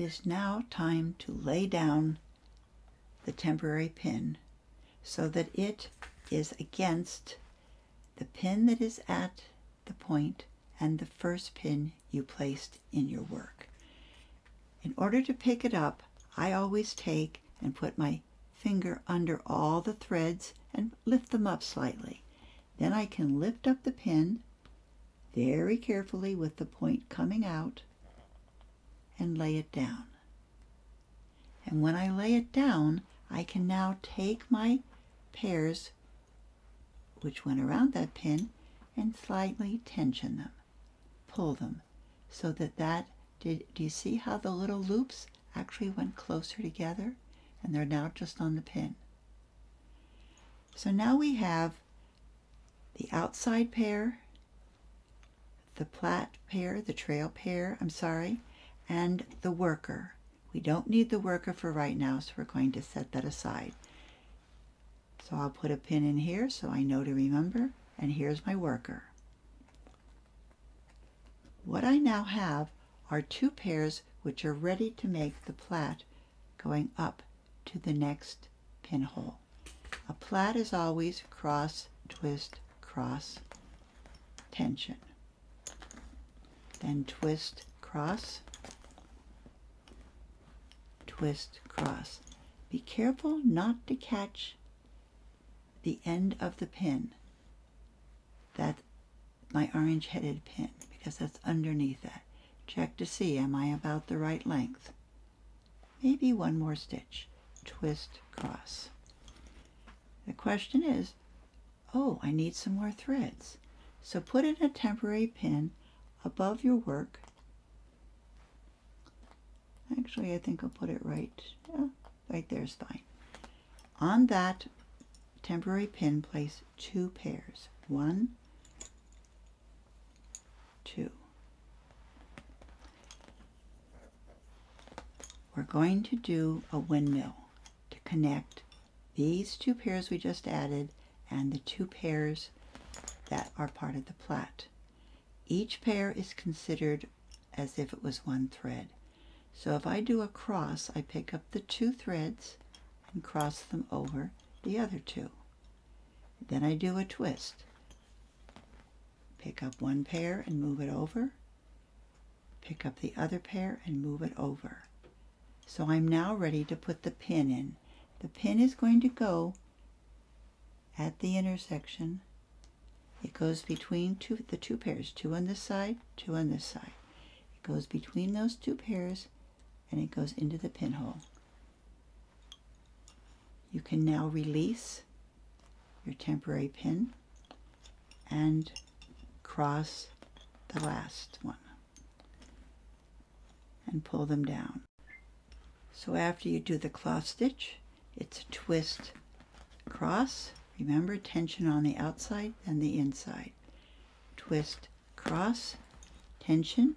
It is now time to lay down the temporary pin so that it is against the pin that is at the point and the first pin you placed in your work. In order to pick it up, I always take and put my finger under all the threads and lift them up slightly. Then I can lift up the pin very carefully with the point coming out and lay it down. And when I lay it down, I can now take my pairs which went around that pin and slightly tension them, pull them, so that that, did, do you see how the little loops actually went closer together and they're now just on the pin. So now we have the outside pair, the plait pair, the trail pair, I'm sorry, and the worker. We don't need the worker for right now, so we're going to set that aside. So I'll put a pin in here so I know to remember, and here's my worker. What I now have are two pairs which are ready to make the plait going up to the next pinhole. A plait is always cross, twist, cross, tension. Then twist, cross, twist, cross. Be careful not to catch the end of the pin, that my orange headed pin, because that's underneath that. Check to see, am I about the right length? Maybe one more stitch. Twist, cross. The question is, oh, I need some more threads. So put in a temporary pin above your work. Actually, I think I'll put it right, yeah, right there is fine. On that temporary pin, place two pairs. One, two. We're going to do a windmill to connect these two pairs we just added and the two pairs that are part of the plait. Each pair is considered as if it was one thread. So if I do a cross, I pick up the two threads and cross them over the other two. Then I do a twist. Pick up one pair and move it over. Pick up the other pair and move it over. So I'm now ready to put the pin in. The pin is going to go at the intersection. It goes between two, the two pairs, two on this side, two on this side. It goes between those two pairs and it goes into the pinhole. You can now release your temporary pin and cross the last one and pull them down. So after you do the cloth stitch, it's a twist cross. Remember tension on the outside and the inside. Twist cross, tension,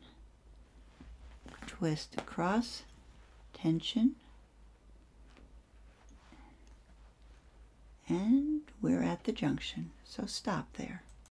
twist across, tension, and we're at the junction, so stop there.